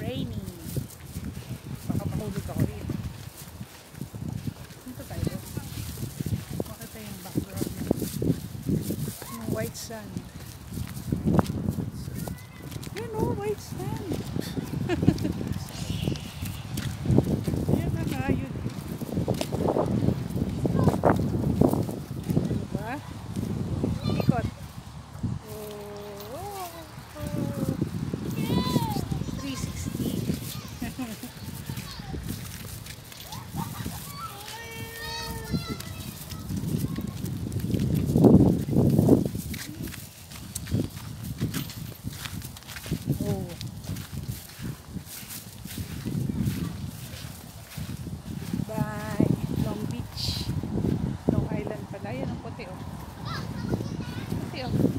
raining. Baka mahulog ako rin. Punta tayo. Makita yung background niya. Yung white sand. Yan o, white sand. Yan na yun. Diba? Ikot. Oh. Bye. Long Beach. Long Island pala. Ang. Puti oh. oh.